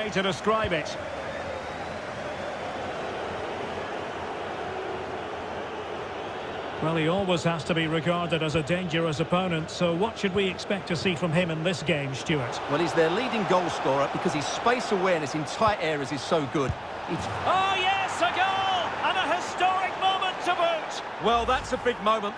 way to describe it. Well, he always has to be regarded as a dangerous opponent, so what should we expect to see from him in this game, Stuart? Well, he's their leading goal scorer because his space awareness in tight areas is so good. It's... Oh, yes, a goal! And a historic moment to boot! Well, that's a big moment.